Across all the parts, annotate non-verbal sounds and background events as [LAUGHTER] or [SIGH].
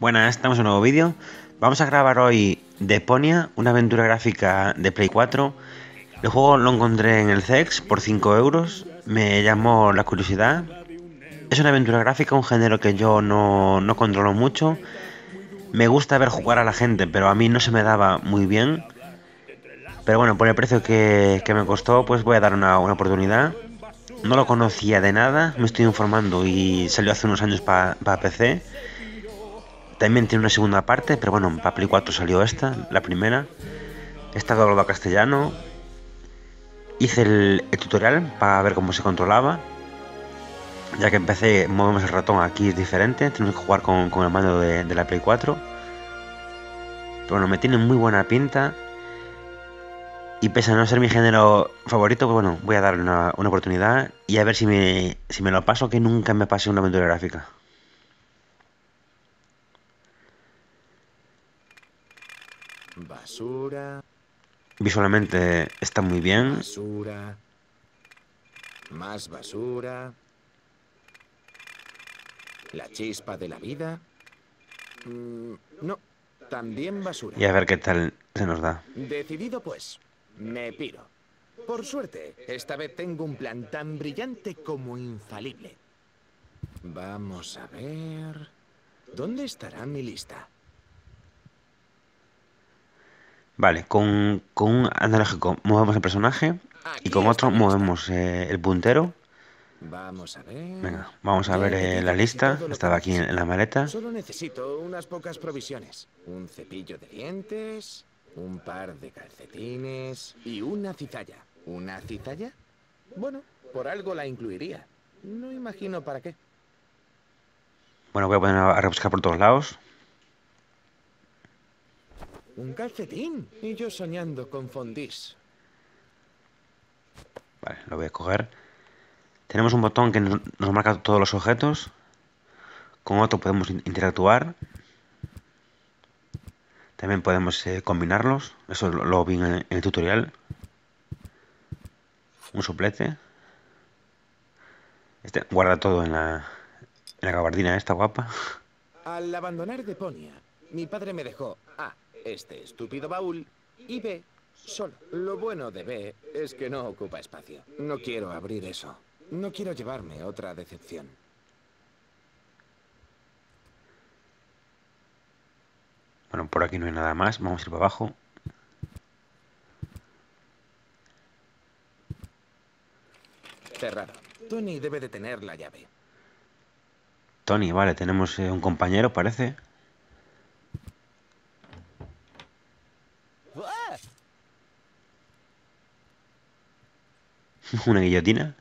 Buenas, estamos en un nuevo vídeo. Vamos a grabar hoy Deponia, una aventura gráfica de Play 4. El juego lo encontré en el CEX por 5 euros. Me llamó la curiosidad. Es una aventura gráfica, un género que yo no, no controlo mucho. Me gusta ver jugar a la gente, pero a mí no se me daba muy bien. Pero bueno, por el precio que, que me costó, pues voy a dar una, una, oportunidad. No lo conocía de nada, me estoy informando y salió hace unos años para pa PC. También tiene una segunda parte, pero bueno, para Play 4 salió esta, la primera. Está doblado a castellano. Hice el, tutorial para ver cómo se controlaba. Ya que empecé, movemos el ratón, aquí es diferente, tenemos que jugar con, el mando de, la Play 4. Pero bueno, me tiene muy buena pinta. Y pese a no ser mi género favorito, pues bueno, voy a darle una, una oportunidad y a ver si me, si me lo paso, que nunca me pase una aventura gráfica. Basura. Visualmente está muy bien. Basura. Más basura. La chispa de la vida. Mm, no, también basura. Y a ver qué tal se nos da. Decidido pues, me piro. Por suerte, esta vez tengo un plan tan brillante como infalible. Vamos a ver... ¿Dónde estará mi lista? Vale, con, con un analógico movemos el personaje y con otro movemos eh, el puntero. Vamos a ver. Venga, vamos a ver eh, la lista. Estaba aquí en, en, la maleta. Solo necesito unas pocas provisiones. Un cepillo de dientes, un par de calcetines y una cizalla. ¿Una cizalla? Bueno, por algo la incluiría. No imagino para qué. Bueno, voy a poner a rebuscar por todos lados. Un calcetín. Y yo soñando con fondis. Vale, lo voy a coger. Tenemos un botón que nos, nos marca todos los objetos. Con otro podemos interactuar. También podemos eh, combinarlos. Eso lo, lo vi en, en, el tutorial. Un soplete. Este guarda todo en la, en la gabardina esta guapa. Al abandonar Deponia, mi padre me dejó A. Este estúpido baúl y B. Solo. Lo bueno de B es que no ocupa espacio. No quiero abrir eso. No quiero llevarme otra decepción. Bueno, por aquí no hay nada más. Vamos a ir para abajo. Cerrado. Tony debe de tener la llave. Tony, vale, tenemos eh, un compañero, parece. ¿Una guillotina?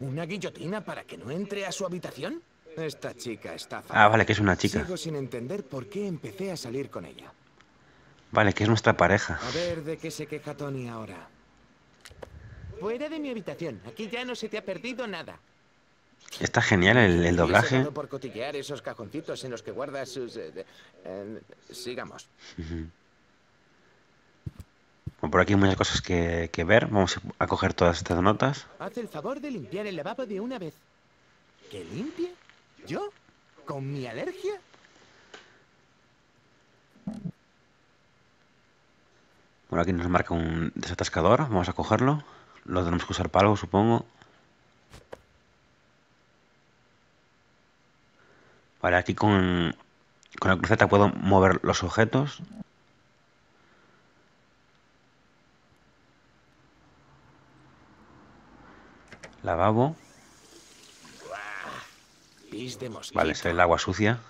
¿Una guillotina para que no entre a su habitación? Esta chica está. Ah, vale, que es una chica. Sigo sin entender por qué empecé a salir con ella. Vale, que es nuestra pareja. A ver de qué se queja Tony ahora. Fuera de mi habitación. Aquí ya no se te ha perdido nada. Está genial el, el doblaje. por cotillear esos cajoncitos en los que guardas sus... Eh, eh, sigamos. Bueno, por aquí hay muchas cosas que, que, ver. Vamos a coger todas estas notas. Haz el favor de limpiar el lavabo de una vez. ¿Que limpie? ¿Yo? ¿Con mi alergia? Bueno, aquí nos marca un desatascador. Vamos a cogerlo. Lo tenemos que usar para algo, supongo. Vale, aquí con, con la cruceta puedo mover los objetos. Lavabo. Vale, es el agua sucia.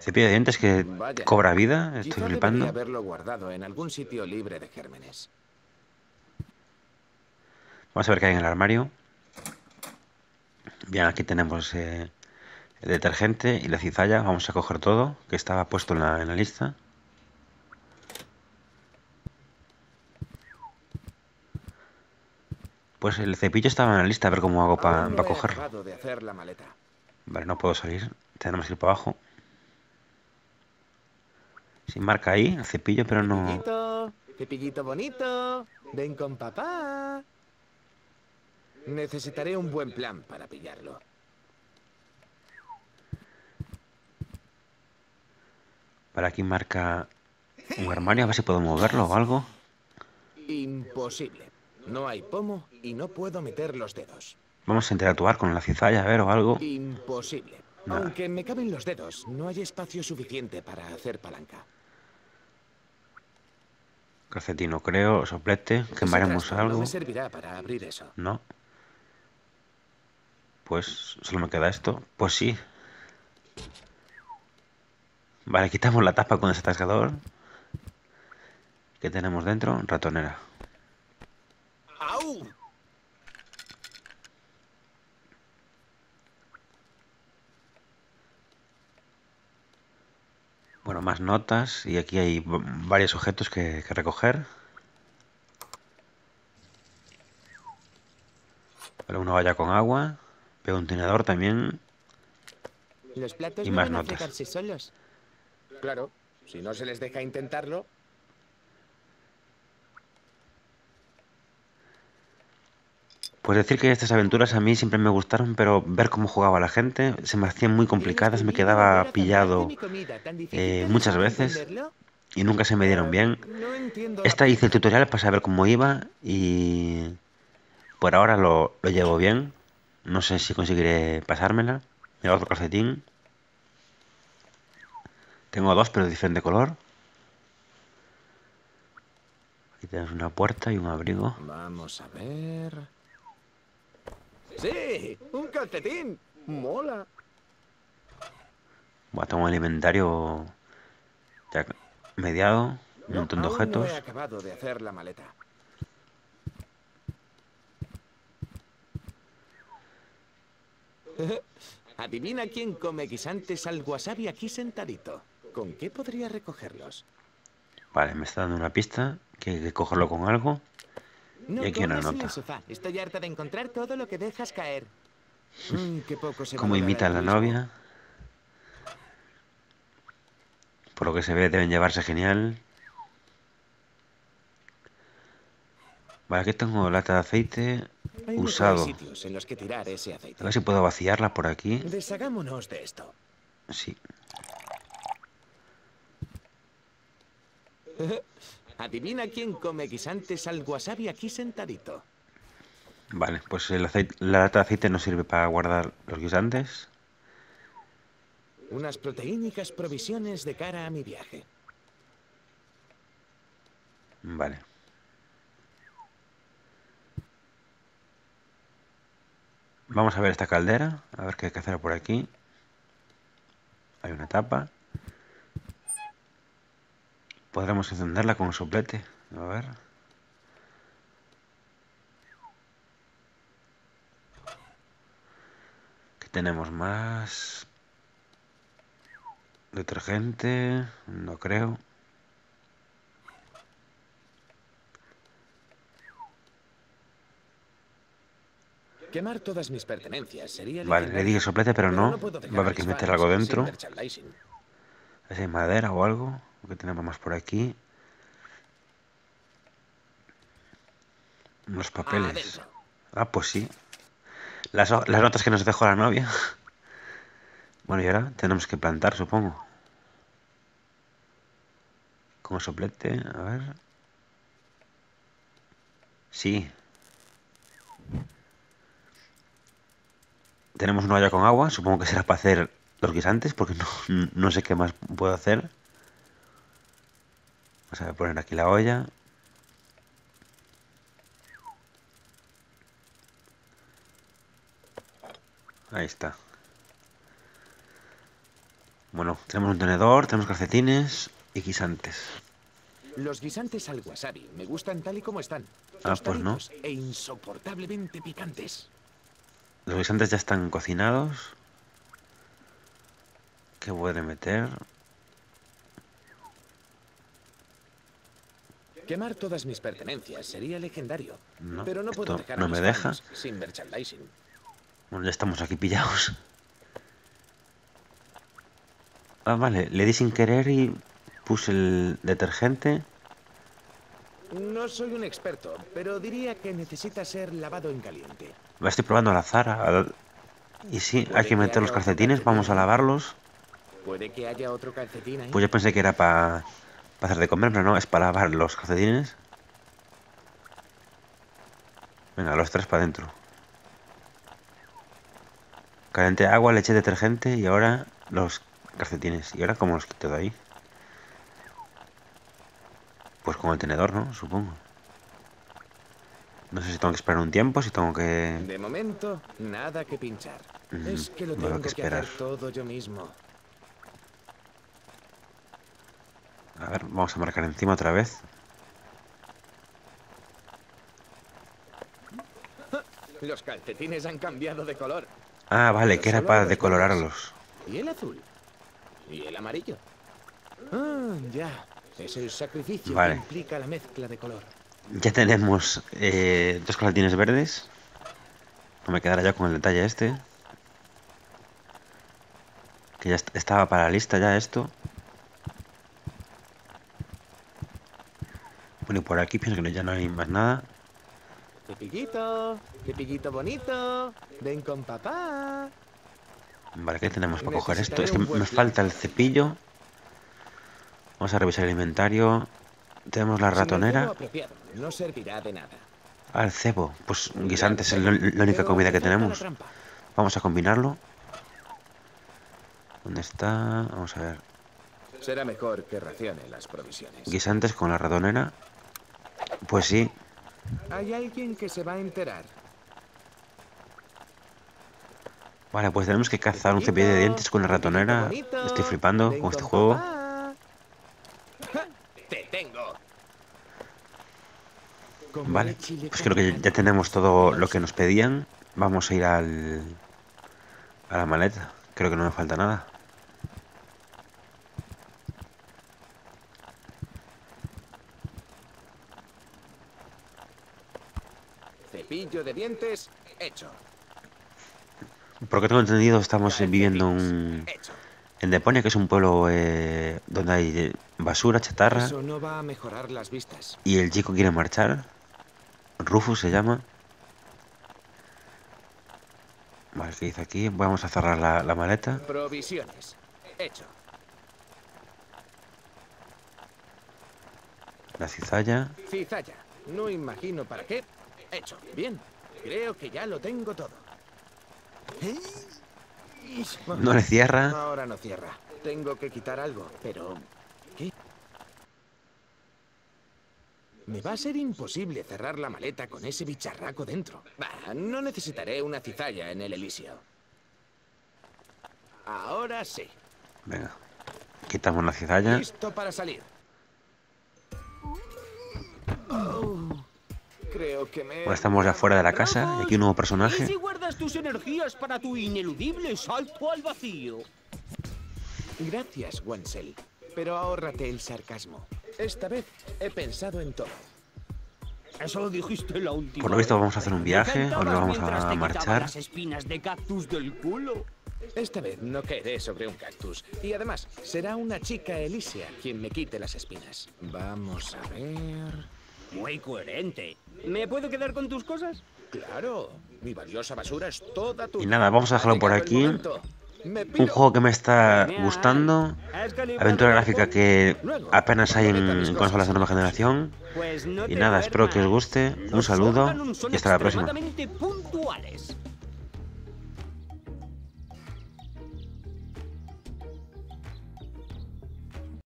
Cepillo de dientes que Vaya. cobra vida, estoy Quizá flipando. haberlo guardado en algún sitio libre de gérmenes. Vamos a ver qué hay en el armario. Bien, aquí tenemos eh, el detergente y la cizalla. Vamos a coger todo, que estaba puesto en la, en la lista. Pues el cepillo estaba en la lista, a ver cómo hago para he cogerlo. acabado de hacer la maleta. Vale, no puedo salir. Tenemos que ir para abajo. Sí, marca ahí el cepillo, pero no... Cepillito, Cepillito bonito. Ven con papá. Necesitaré un buen plan para pillarlo. Para aquí marca un armario, a ver si puedo moverlo o algo. Imposible. No hay pomo y no puedo meter los dedos. Vamos a interactuar con la cizalla, a ver, o algo. Imposible. Nada. Aunque me caben los dedos, no hay espacio suficiente para hacer palanca. Calcetino, creo, soplete, quemaremos trasto No algo. me servirá para abrir eso. No. Pues solo me queda esto. Pues sí. Vale, quitamos la tapa con ese atascador. ¿Qué tenemos dentro? Ratonera. ¡Au! Bueno, más notas y aquí hay varios objetos que, que recoger. Vale, una olla con agua. Veo un tenedor también. Los platos Y no más van a notas. solos. Claro, si no se les deja intentarlo, Pues decir que estas aventuras a mí siempre me gustaron, pero ver cómo jugaba la gente se me hacían muy complicadas, me quedaba pillado eh, muchas veces y nunca se me dieron bien. Esta hice el tutorial para saber cómo iba y por ahora lo, lo llevo bien. No sé si conseguiré pasármela. Mira otro calcetín. Tengo dos, pero de diferente color. Aquí tenemos una puerta y un abrigo. Vamos a ver. ¡Sí! ¡Un calcetín! ¡Mola! Bueno, tengo un alimentario ya mediado, un montón de objetos. No he acabado de hacer la maleta. [LAUGHS] Adivina quién come guisantes al wasabi aquí sentadito. ¿Con qué podría recogerlos? Vale, me está dando una pista que hay que cogerlo con algo. No Y aquí una comas en nota. el sofá. Estoy harta de encontrar todo lo que dejas caer. Mm, qué poco se Como imita a la turismo. novia. Por lo que se ve, deben llevarse genial. Vale, aquí tengo lata de aceite Hay usado. sitios en los que tirar ese A aceite. ver si puedo vaciarla por aquí. Deshagámonos de esto. Sí. [LAUGHS] Adivina quién come guisantes al wasabi aquí sentadito. Vale, pues el aceite, la lata de aceite nos sirve para guardar los guisantes. Unas proteínicas provisiones de cara a mi viaje. Vale. Vamos a ver esta caldera, a ver qué hay que hacer por aquí. Hay una tapa. Podremos encenderla con un soplete. A ver. ¿Qué tenemos más? Detergente, no creo. Quemar todas mis pertenencias sería Vale, le dije soplete, pero no. Va a haber que meter algo dentro. merchandising. A ver si hay madera o algo. ¿Qué tenemos más por aquí? Los papeles. Ah, pues sí. Las, las notas que nos dejó la novia. Bueno, y ahora tenemos que plantar, supongo. Con el soplete, a ver. Sí. Tenemos una olla con agua, supongo que será para hacer los guisantes, porque no, no sé qué más puedo hacer. Vamos a poner aquí la olla. Ahí está. Bueno, tenemos un tenedor, tenemos calcetines y guisantes. Los guisantes al wasabi me gustan tal y como están. Ah, pues no. E insoportablemente picantes. Los guisantes ya están cocinados. ¿Qué puede meter? Quemar todas mis pertenencias sería legendario. No, pero no puedo dejar no me deja. sin merchandising. Bueno, ya estamos aquí pillados. Ah, vale, le di sin querer y puse el detergente. No soy un experto, pero diría que necesita ser lavado en caliente. Lo estoy probando al azar. al- Y sí, hay que meter los calcetines, vamos a lavarlos. Puede que haya otro calcetín ahí. Pues yo pensé que era para hacer de comer, pero no, es para lavar los calcetines. Venga, los tres para adentro. Calenté agua, le eché detergente y ahora los calcetines. ¿Y ahora cómo los quito de ahí? Pues con el tenedor, ¿no? Supongo. No sé si tengo que esperar un tiempo, si tengo que... De momento, nada que pinchar. Mm, es que lo tengo que que, esperar. hacer todo yo mismo. A ver, vamos a marcar encima otra vez. Los calcetines han cambiado de color. Ah, vale, que era para los decolorarlos. ¿Y el azul? ¿Y el amarillo? Ah, ya. Es el sacrificio Vale. que implica la mezcla de color. Ya tenemos eh, dos calcetines verdes. No me quedará ya con el detalle este. Que ya est- estaba para la lista ya esto. Bueno, y por aquí pienso que ya no hay más nada. Bonito. Ven con papá. Vale, ¿qué tenemos para coger esto? Es que me falta el cepillo. Vamos a revisar el inventario. Tenemos la ratonera. no servirá de nada. Ah, el cebo. Pues guisantes es la única comida que tenemos. Vamos a combinarlo. ¿Dónde está? Vamos a ver. Será mejor que racione las provisiones. Guisantes con la ratonera. Pues sí. Hay alguien que se va a enterar. Vale, pues tenemos que cazar un cepillo de dientes con la ratonera. Estoy flipando con este juego. Te tengo. Vale, pues creo que ya tenemos todo lo que nos pedían. Vamos a ir al... A la maleta. Creo que no me falta nada. Cepillo de dientes hecho. Por lo que tengo entendido, estamos viviendo un... En Deponia, que es un pueblo eh, donde hay basura, chatarra. Eso no va a mejorar las vistas. Y el chico quiere marchar. Rufus se llama. Vale, ¿qué dice aquí? Vamos a cerrar la, la maleta. Provisiones. Hecho. La cizalla. Cizalla. No imagino para qué. Hecho. Bien. Creo que ya lo tengo todo. No le cierra. Ahora no cierra. Tengo que quitar algo, pero... ¿Qué? Me va a ser imposible cerrar la maleta con ese bicharraco dentro. Bah, no necesitaré una cizalla en el Elisio. Ahora sí. Venga. Quitamos la cizalla. Listo para salir. Creo que me... Ahora estamos ya fuera de la casa. Y aquí un nuevo ¿Y si personaje. guardas tus energías para tu ineludible salto al vacío? Gracias, Wenzel. Pero ahórrate el sarcasmo. Esta vez he pensado en todo. Eso lo dijiste la última Por lo visto vez. vamos a hacer un viaje. Ahora vamos a marchar. las espinas de cactus del culo. Esta vez no caeré sobre un cactus. Y además, será una chica Elisia quien me quite las espinas. Vamos a ver... Muy coherente. ¿Me puedo quedar con tus cosas? Claro, mi valiosa basura es toda tuya. Y nada, vamos a dejarlo por aquí. Un juego que me está gustando. ¿Has calibrado Aventura gráfica que apenas hay en consolas de nueva generación. Pues Y nada, espero que os guste. Un saludo y hasta la próxima.